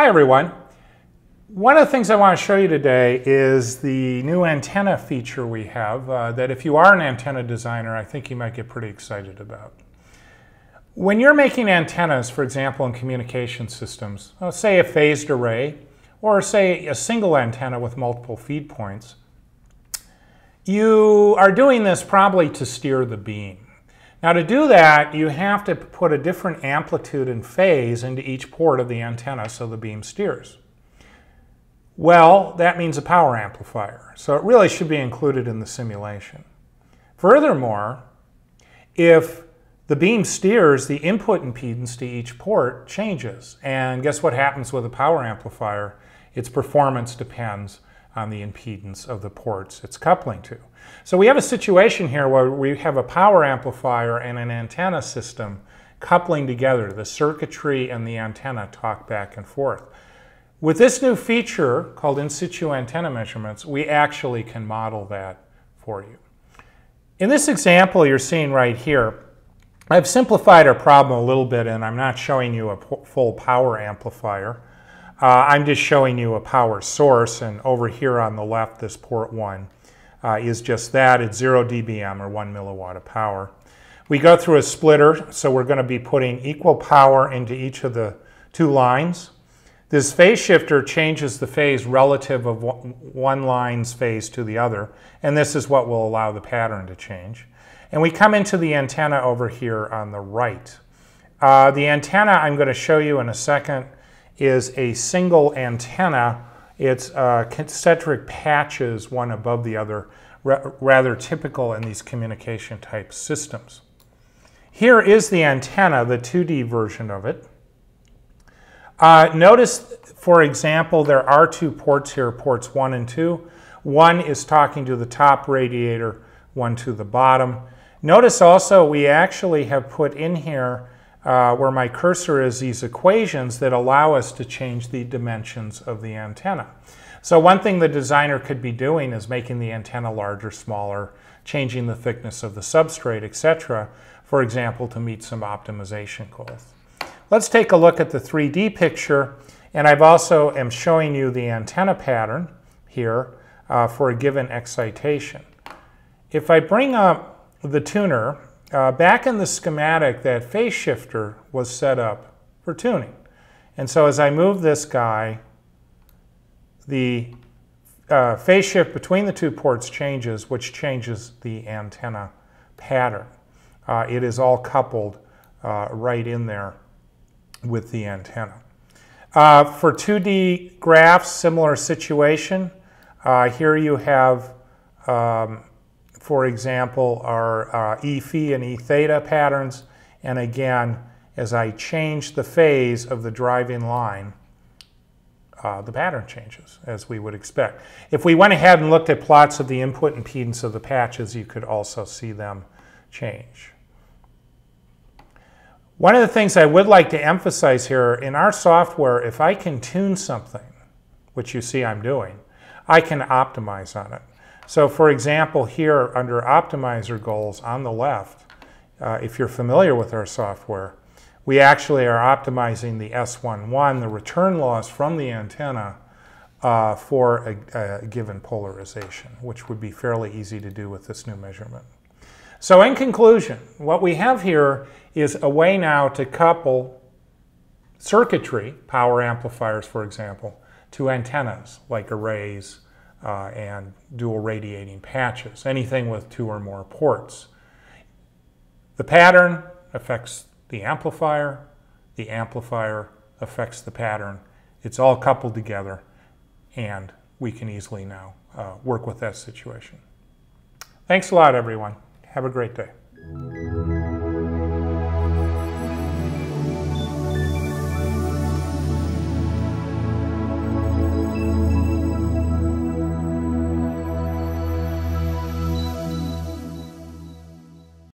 Hi everyone. One of the things I want to show you today is the new antenna feature we have uh, that if you are an antenna designer, I think you might get pretty excited about. When you're making antennas, for example, in communication systems, uh, say a phased array, or say a single antenna with multiple feed points, you are doing this probably to steer the beam. Now to do that, you have to put a different amplitude and phase into each port of the antenna so the beam steers. Well, that means a power amplifier, so it really should be included in the simulation. Furthermore, if the beam steers, the input impedance to each port changes. And guess what happens with a power amplifier? Its performance depends on the impedance of the ports it's coupling to. So we have a situation here where we have a power amplifier and an antenna system coupling together. The circuitry and the antenna talk back and forth. With this new feature called in situ antenna measurements, we actually can model that for you. In this example you're seeing right here, I've simplified our problem a little bit and I'm not showing you a full power amplifier. Uh, I'm just showing you a power source and over here on the left this port 1 uh, is just that. It's 0 dBm or 1 milliwatt of power. We go through a splitter so we're going to be putting equal power into each of the two lines. This phase shifter changes the phase relative of one line's phase to the other and this is what will allow the pattern to change. And we come into the antenna over here on the right. Uh, the antenna I'm going to show you in a second is a single antenna. It's uh, concentric patches, one above the other, rather typical in these communication type systems. Here is the antenna, the 2D version of it. Uh, notice, for example, there are two ports here, ports 1 and 2. One is talking to the top radiator, one to the bottom. Notice also we actually have put in here uh, where my cursor is these equations that allow us to change the dimensions of the antenna. So one thing the designer could be doing is making the antenna larger, smaller, changing the thickness of the substrate, etc., for example, to meet some optimization goals. Let's take a look at the 3D picture, and I've also am showing you the antenna pattern here uh, for a given excitation. If I bring up the tuner uh, back in the schematic, that phase shifter was set up for tuning. And so as I move this guy, the uh, phase shift between the two ports changes, which changes the antenna pattern. Uh, it is all coupled uh, right in there with the antenna. Uh, for 2D graphs, similar situation. Uh, here you have um, for example, are uh, E phi and E theta patterns. And again, as I change the phase of the driving line, uh, the pattern changes, as we would expect. If we went ahead and looked at plots of the input impedance of the patches, you could also see them change. One of the things I would like to emphasize here, in our software, if I can tune something, which you see I'm doing, I can optimize on it. So for example, here under optimizer goals on the left, uh, if you're familiar with our software, we actually are optimizing the S11, the return loss from the antenna, uh, for a, a, given polarization, which would be fairly easy to do with this new measurement. So in conclusion, what we have here is a way now to couple circuitry, power amplifiers for example, to antennas like arrays, uh, and dual radiating patches, anything with two or more ports. The pattern affects the amplifier, the amplifier affects the pattern. It's all coupled together and we can easily now uh, work with that situation. Thanks a lot everyone. Have a great day.